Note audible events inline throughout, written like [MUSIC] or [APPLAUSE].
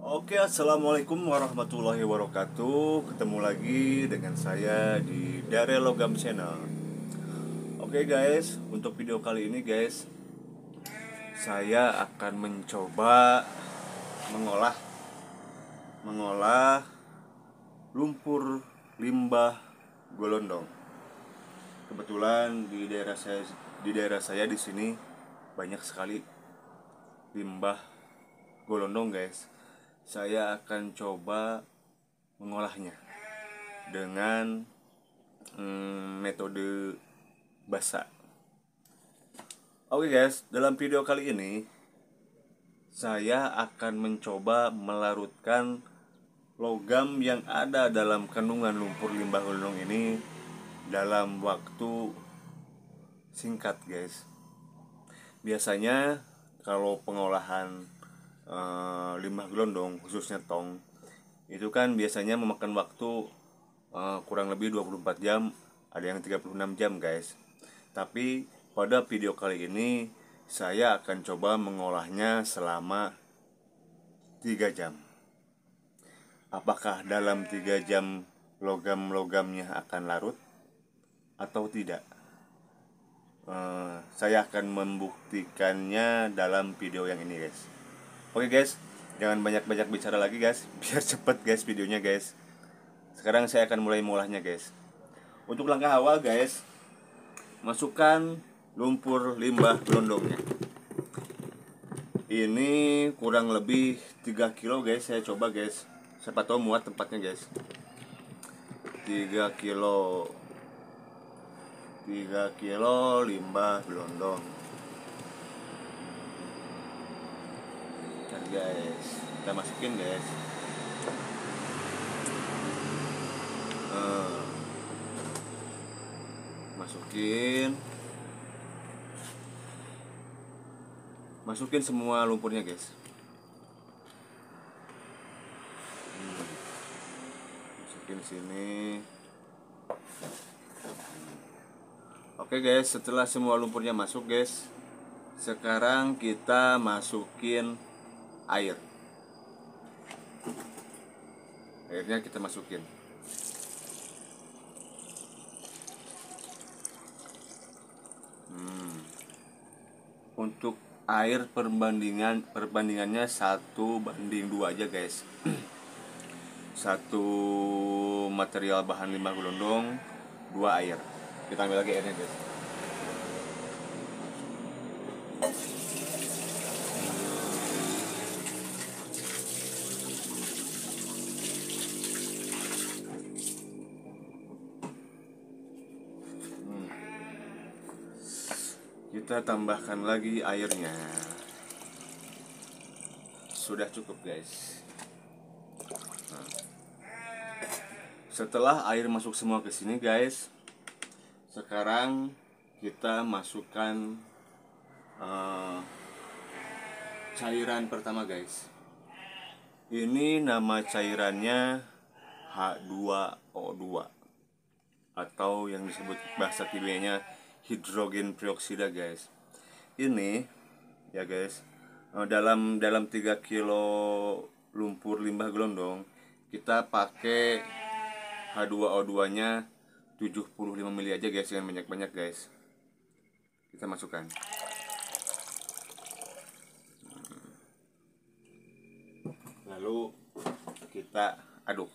Oke, assalamualaikum warahmatullahi wabarakatuh. Ketemu lagi dengan saya di Dare Logam Channel. Oke guys, untuk video kali ini guys, saya akan mencoba mengolah mengolah lumpur limbah golondong. Kebetulan di daerah saya di daerah saya di sini banyak sekali limbah golondong guys saya akan coba mengolahnya dengan hmm, metode basah. Oke guys, dalam video kali ini saya akan mencoba melarutkan logam yang ada dalam kandungan lumpur limbah golondong ini dalam waktu singkat guys. Biasanya kalau pengolahan uh, limbah gelondong khususnya tong. Itu kan biasanya memakan waktu uh, kurang lebih 24 jam ada yang 36 jam guys. Tapi pada video kali ini saya akan coba mengolahnya selama 3 jam. Apakah dalam 3 jam logam-logamnya akan larut atau tidak? Uh, saya akan membuktikannya dalam video yang ini guys Oke guys, jangan banyak-banyak bicara lagi guys, [LAUGHS] biar cepet guys videonya guys. Sekarang saya akan mulai mengolahnya guys. Untuk langkah awal guys, masukkan lumpur limbah gelondongnya. Ini kurang lebih 3 kilo guys, saya coba guys. Siapa tahu muat tempatnya guys. 3 kilo 3 kilo limbah gelondong guys. Kita masukin guys. Uh, masukin. Masukin semua lumpurnya guys. Hmm. masukin sini. Oke guys. Setelah semua lumpurnya masuk guys sekarang kita masukin air. Airnya kita masukin. Hmm. untuk air perbandingan perbandingannya satu banding dua aja guys. [CLEARS THROAT] Satu material bahan limbah gelondong dua air. Kita ambil lagi airnya guys tambahkan lagi airnya. Sudah cukup guys. Nah. setelah air masuk semua ke sini guys sekarang kita masukkan uh, cairan pertama guys. Ini nama cairannya H2O2 atau yang disebut bahasa kimianya hidrogen peroksida guys. Ini ya guys eh, dalam dalam 3 kilo lumpur limbah gelondong kita pakai H2O2 nya 75 mili aja guys jangan banyak-banyak guys. Kita masukkan. Lalu kita aduk.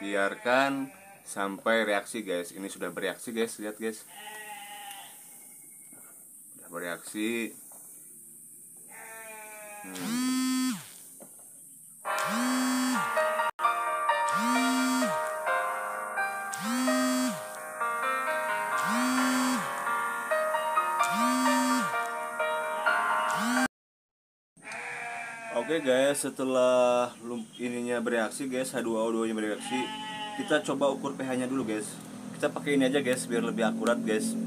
Biarkan sampai reaksi guys. Ini sudah bereaksi guys. Lihat guys. Sudah bereaksi. Hmm. Oke okay guys, setelah ininya bereaksi guys, H2O2 nya bereaksi, kita coba ukur pH nya dulu guys. Kita pakai ini aja guys biar lebih akurat guys.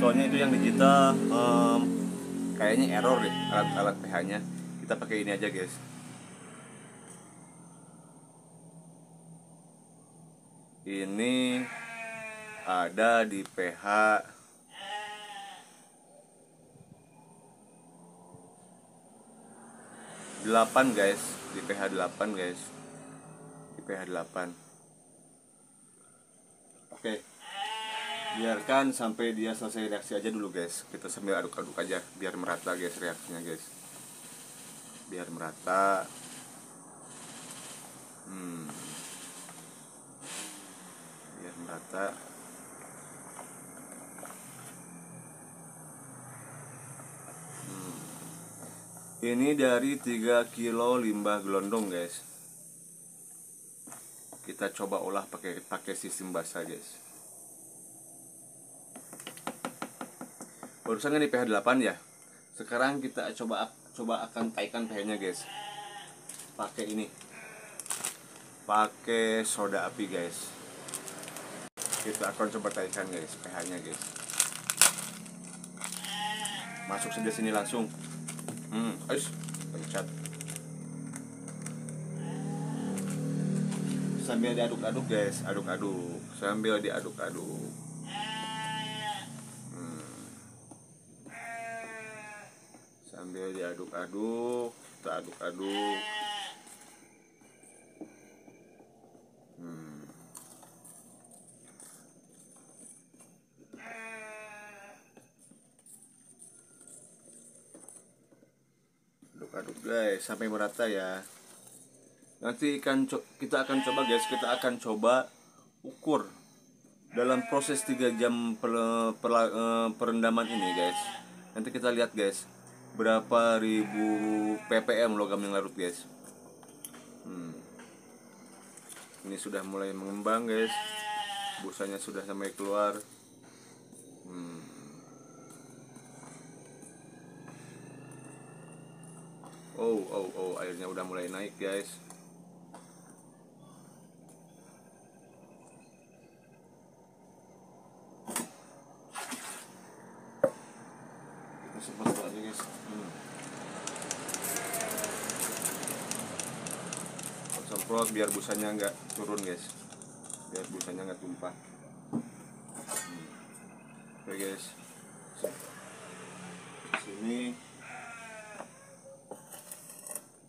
Soalnya itu yang digital um, kayaknya error deh alat-alat pH nya kita pakai ini aja guys. Ini ada di pH 8 guys. Di pH 8 guys. Di pH 8 oke. Biarkan sampai dia selesai reaksi aja dulu guys. Kita sambil aduk-aduk aja biar merata guys reaksinya guys. Biar merata. Hmm. biar merata. Hmm. ini dari 3 kilo limbah gelondong guys kita coba olah pakai pakai sistem basah guys. Barusan kan di pH 8 ya? Sekarang kita coba coba akan taikan pH nya guys. Pakai ini. Pakai soda api guys. Kita akan coba taikan guys pH nya guys. Masuk saja sini langsung. Hmm ayo pencet sambil diaduk-aduk guys. Aduk-aduk. Sambil diaduk-aduk. Hmm. sambil diaduk-aduk kita aduk-aduk. Hmm. aduk-aduk guys. Sampai merata ya nanti akan kita akan coba guys. Kita akan coba ukur dalam proses 3 jam per, per, eh, perendaman ini guys. Nanti kita lihat guys berapa ribu ppm logam yang larut guys. Hmm. ini sudah mulai mengembang guys. Busanya sudah sampai keluar. Hmm. oh oh oh airnya udah mulai naik guys sempat aja guys hmm. Semprot biar busanya nggak turun guys. Biar busanya nggak tumpah. Hmm. oke guys. Sini.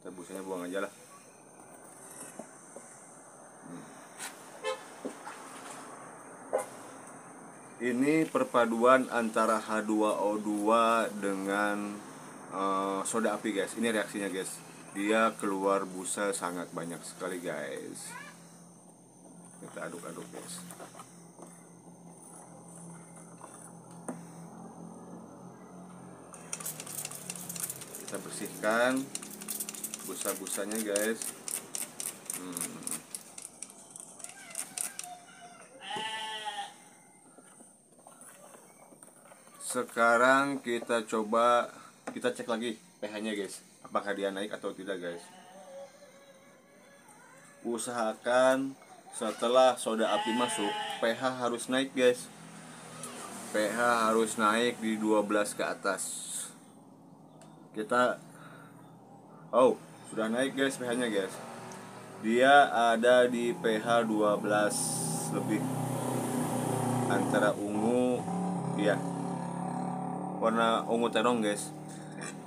Kita busanya buang aja lah. Ini perpaduan antara H2O2 dengan uh, soda api guys. Ini reaksinya guys dia keluar busa sangat banyak sekali guys. Kita aduk-aduk guys. Kita bersihkan busa-busanya guys. Hmm. sekarang kita coba kita cek lagi pH nya guys apakah dia naik atau tidak guys? Usahakan setelah soda api masuk pH harus naik guys. pH harus naik di 12 ke atas. Kita oh sudah naik guys pH nya guys. Dia ada di pH 12 lebih. Antara ungu ya warna ungu terong guys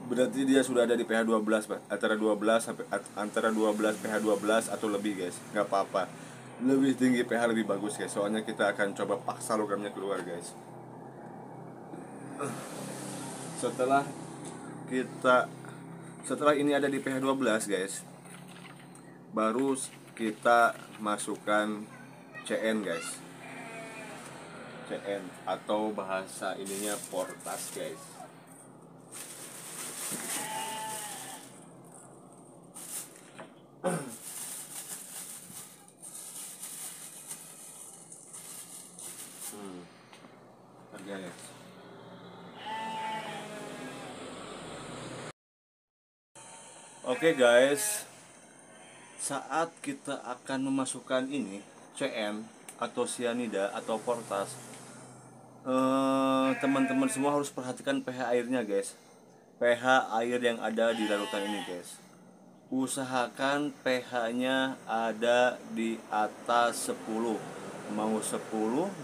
berarti dia sudah ada di pH 12 pak? Antara 12 sampai antara 12 pH 12 atau lebih guys. Nggak apa-apa. Lebih tinggi pH lebih bagus guys. Soalnya kita akan coba paksa logamnya keluar guys. Setelah kita setelah ini ada di pH 12 guys baru kita masukkan CN guys. CN atau bahasa ininya portas guys Oke okay guys, saat kita akan memasukkan ini CN atau cyanida atau portas Eh, teman-teman uh, semua harus perhatikan pH airnya guys pH air yang ada di larutan ini guys. Usahakan pH nya ada di atas 10 mau 10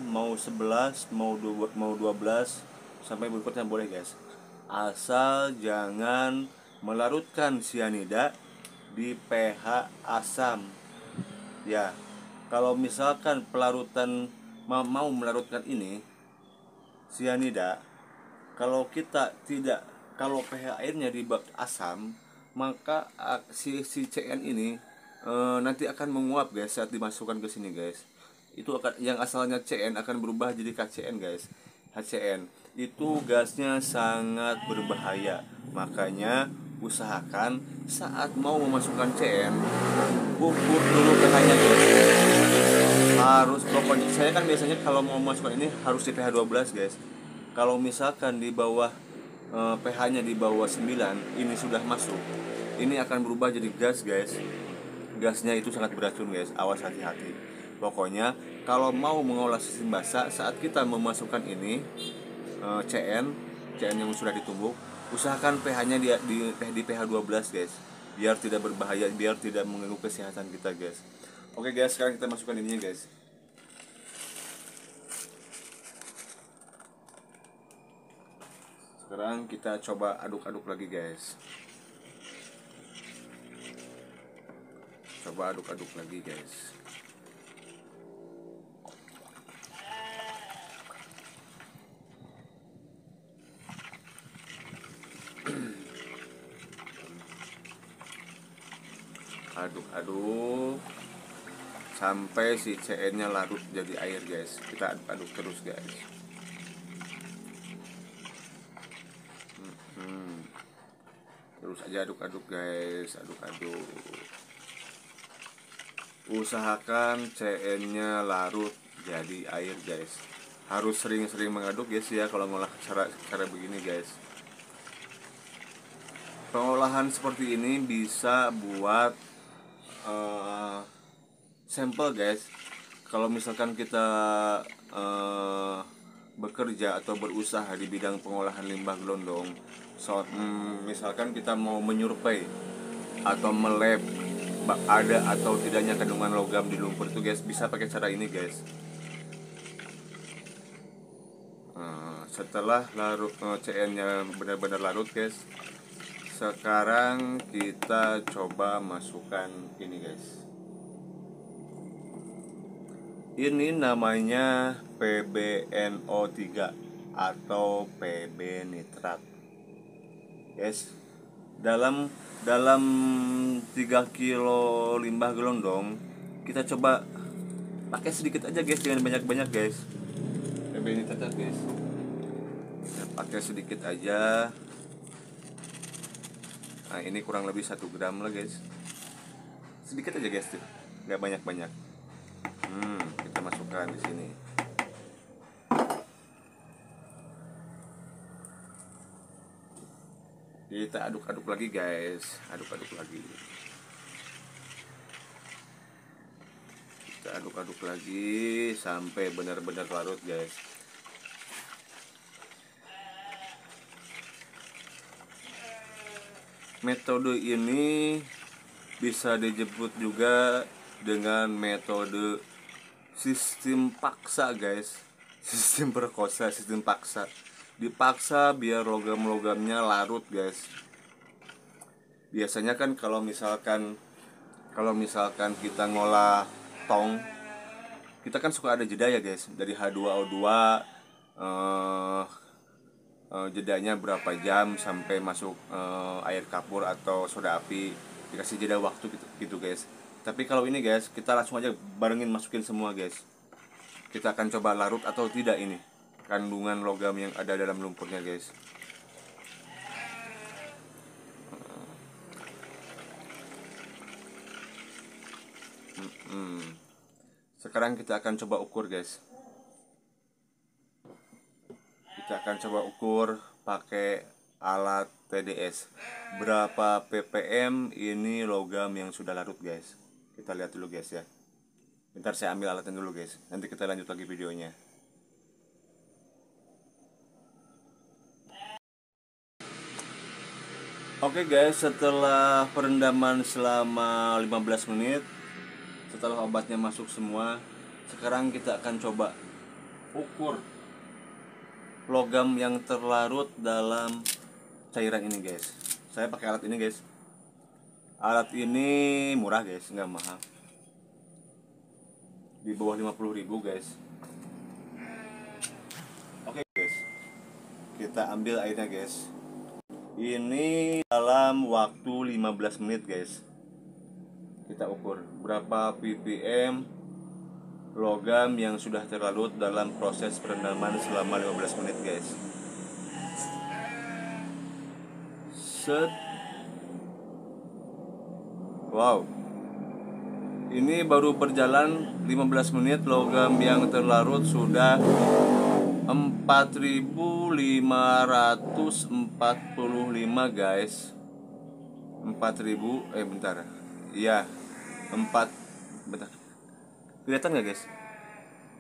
mau 11 mau 2, mau 12 sampai berikutnya boleh guys. Asal jangan melarutkan sianida di pH asam. Ya kalau misalkan pelarutan ma- mau melarutkan ini sianida kalau kita tidak kalau pH airnya di bak asam maka si si CN ini eh, nanti akan menguap guys saat dimasukkan ke sini guys. Itu akan yang asalnya CN akan berubah jadi KCN guys. HCN itu gasnya sangat berbahaya. Makanya usahakan saat mau memasukkan CN ukur dulu pH-nya guys. Harus pokoknya saya kan biasanya kalau mau masukkan ini harus di pH 12 guys. Kalau misalkan di bawah eh, pH-nya di bawah 9 ini sudah masuk. Ini akan berubah jadi gas guys. Gasnya itu sangat beracun guys. Awas hati-hati. Pokoknya kalau mau mengolah sistem basah saat kita memasukkan ini eh, CN CN yang sudah ditumbuk usahakan pH-nya di, di, di pH 12 guys. Biar tidak berbahaya biar tidak mengganggu kesehatan kita guys. Oke guys sekarang kita masukkan ininya guys sekarang kita coba aduk-aduk lagi guys. Coba aduk-aduk lagi guys. [CLEARS THROAT] Aduk-aduk. Sampai si CN nya larut jadi air guys. Kita aduk-aduk terus guys Hmm. terus aja aduk-aduk guys aduk-aduk. Usahakan CN nya larut jadi air guys. Harus sering-sering mengaduk guys ya kalau ngolah cara cara begini guys. Pengolahan seperti ini bisa buat uh, sampel guys. Kalau misalkan kita uh, bekerja atau berusaha di bidang pengolahan limbah gelondong so, hmm, misalkan kita mau menyurvei atau melab ada atau tidaknya kandungan logam di lumpur itu guys bisa pakai cara ini guys. Uh, setelah larut uh, CN nya benar-benar larut guys sekarang kita coba masukkan ini guys. Ini namanya PbNO3 atau PB nitrat guys dalam dalam 3 kilo limbah gelondong kita coba pakai sedikit aja guys jangan banyak-banyak guys. PB nitrat guys. Kita pakai sedikit aja. Nah ini kurang lebih satu gram lah guys. Sedikit aja guys tuh. Nggak banyak banyak hmm kita masukkan di sini kita aduk-aduk lagi guys. Aduk-aduk lagi. Kita aduk-aduk lagi sampai benar-benar larut guys. Metode ini bisa dijemput juga dengan metode sistem paksa guys. Sistem perkosa sistem paksa dipaksa biar logam-logamnya larut guys. Biasanya kan kalau misalkan kalau misalkan kita ngolah tong kita kan suka ada jeda ya guys. Dari H2O2 eh, eh, jedanya berapa jam sampai masuk eh, air kapur atau soda api. Dikasih jeda waktu gitu, gitu guys. Tapi kalau ini guys kita langsung aja barengin masukin semua guys. Kita akan coba larut atau tidak ini kandungan logam yang ada dalam lumpurnya guys. Sekarang kita akan coba ukur guys. Kita akan coba ukur pakai alat TDS berapa ppm ini logam yang sudah larut guys? Kita lihat dulu guys ya. Bentar saya ambil alatnya dulu guys. Nanti kita lanjut lagi videonya Oke guys, setelah perendaman selama 15 menit Setelah obatnya masuk semua Sekarang kita akan coba ukur Logam yang terlarut dalam cairan ini guys. Saya pakai alat ini guys. Alat ini murah guys nggak mahal. Di bawah 50.000 guys. Oke guys. Kita ambil airnya guys ini dalam waktu 15 menit guys. Kita ukur berapa ppm logam yang sudah terlalut dalam proses perendaman selama 15 menit guys. Set. Wow. Ini baru berjalan 15 menit logam yang terlarut sudah 4545 guys. 4000 eh bentar. Iya 4 bentar. Kelihatan nggak guys?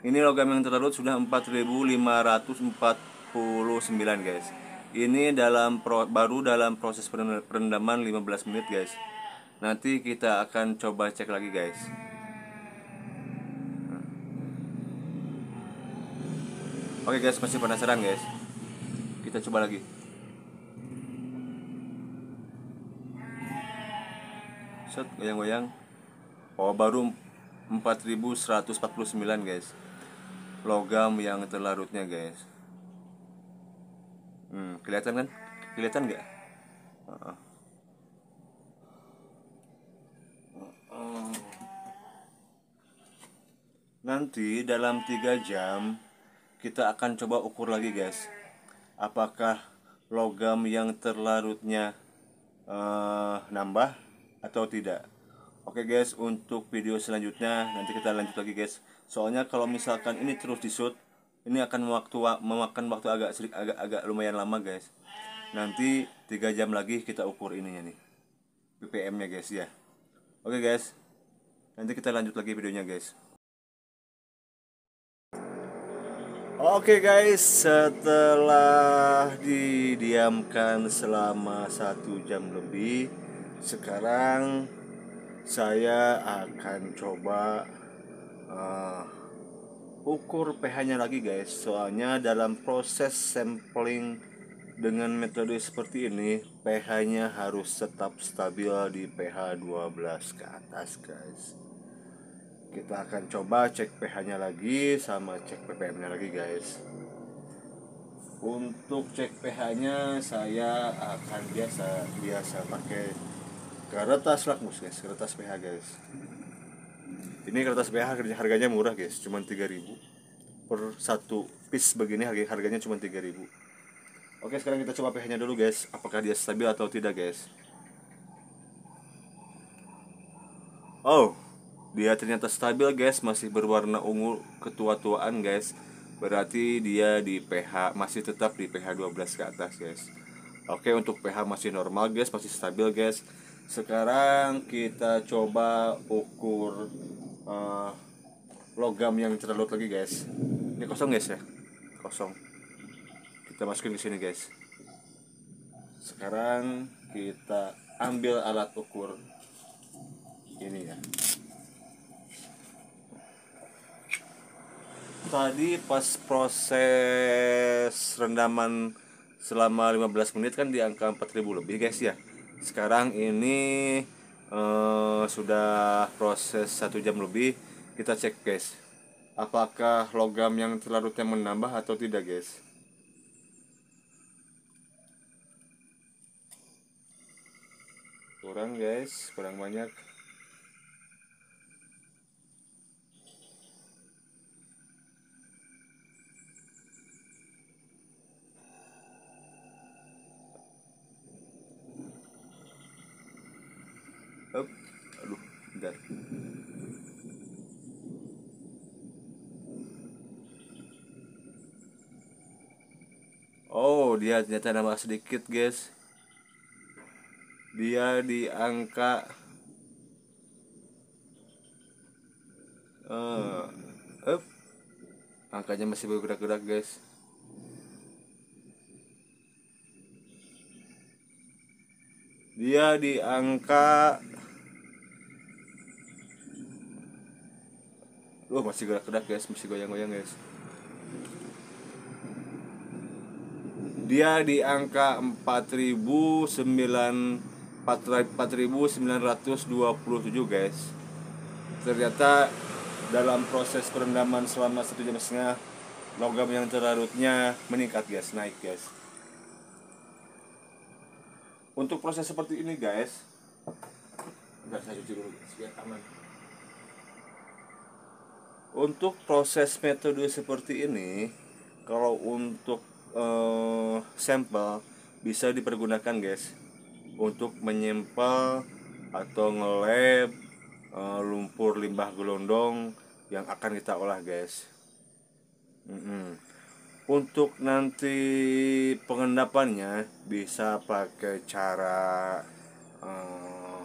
Ini logam yang terlarut sudah 4549 guys. Ini dalam pro, baru dalam proses perendaman 15 menit guys. Nanti kita akan coba cek lagi guys Oke guys, masih penasaran guys? Kita coba lagi. Set, goyang-goyang. Oh, baru 4149 guys. Logam yang terlarutnya guys. Hmm, kelihatan kan? Kelihatan nggak? Nanti dalam 3 jam kita akan coba ukur lagi guys. Apakah logam yang terlarutnya uh, nambah atau tidak? Oke guys untuk video selanjutnya nanti kita lanjut lagi guys. Soalnya kalau misalkan ini terus di shoot ini akan waktu memakan waktu agak sedikit agak agak lumayan lama guys. Nanti tiga jam lagi kita ukur ininya nih ppm nya guys ya. Oke guys. Nanti kita lanjut lagi videonya guys Oke guys, setelah didiamkan selama satu jam lebih, sekarang saya akan coba uh, ukur pH-nya lagi guys. Soalnya dalam proses sampling dengan metode seperti ini, pH-nya harus tetap stabil di pH 12 ke atas guys kita akan coba cek pH nya lagi sama cek ppm nya lagi guys. Untuk cek pH nya saya akan biasa biasa pakai kertas lakmus guys. Kertas pH guys. Ini kertas pH harganya murah guys. Cuma 3000 per satu piece begini harganya cuma 3000 oke sekarang kita coba pH nya dulu guys. Apakah dia stabil atau tidak guys? Oh dia ternyata stabil guys. Masih berwarna ungu ketua-tuaan guys. Berarti dia di pH masih tetap di pH 12 ke atas guys. Oke untuk pH masih normal guys. Masih stabil guys. Sekarang kita coba ukur uh, logam yang terlalu lagi guys. Ini kosong guys ya? Kosong. Kita masukin ke sini guys. Sekarang kita ambil alat ukur ini ya tadi pas proses rendaman selama 15 menit kan di angka 4000 lebih guys ya. Sekarang ini uh, sudah proses satu jam lebih. Kita cek guys apakah logam yang terlarutnya menambah atau tidak guys. Kurang guys kurang banyak Oh, dia ternyata nambah sedikit, guys. Dia di angka uh, up. Angkanya masih bergerak-gerak, guys. Dia di angka Wah masih gerak-gerak guys, masih goyang-goyang guys. dia di angka 4009 4927 guys. Ternyata dalam proses perendaman selama satu jam setengah logam yang terlarutnya meningkat guys. Naik guys. Untuk proses seperti ini guys. Bentar, saya cuci dulu biar aman untuk proses metode seperti ini kalau untuk uh, sampel bisa dipergunakan guys. Untuk menyempel atau ngelab uh, lumpur limbah gelondong yang akan kita olah guys. Mm -mm. untuk nanti pengendapannya bisa pakai cara uh,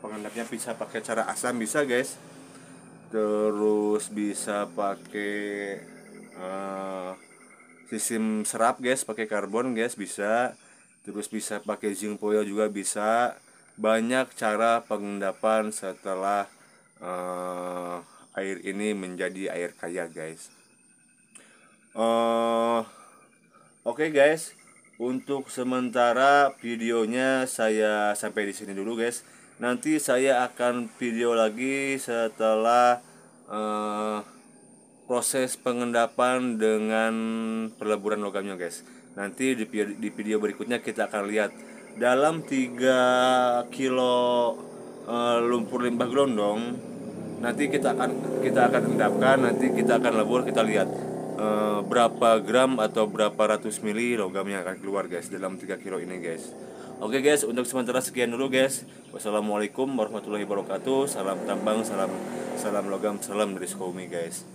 pengendapnya bisa pakai cara asam bisa guys terus bisa pakai uh, sistem serap guys pakai karbon guys bisa. Terus bisa pakai zinc foil juga bisa. Banyak cara pengendapan setelah uh, air ini menjadi air kaya guys. Uh, oke okay guys. Untuk sementara videonya saya sampai di sini dulu guys nanti saya akan video lagi setelah uh, proses pengendapan dengan peleburan logamnya guys. Nanti di, di video berikutnya kita akan lihat. Dalam 3 kilo uh, lumpur limbah gelondong nanti kita akan kita akan endapkan nanti kita akan lebur kita lihat uh, berapa gram atau berapa ratus mili logam yang akan keluar guys dalam 3 kilo ini guys Oke guys, untuk sementara sekian dulu guys. Wassalamualaikum warahmatullahi wabarakatuh. Salam tambang, salam salam logam, salam dari Skomi guys.